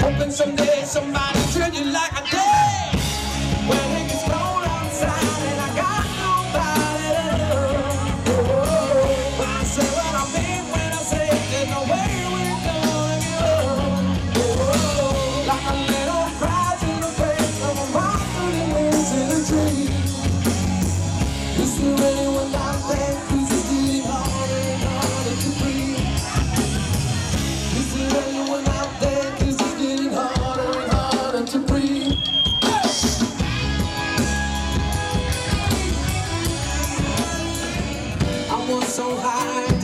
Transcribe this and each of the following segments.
Hoping someday somebody treat you like I did.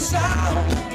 sound.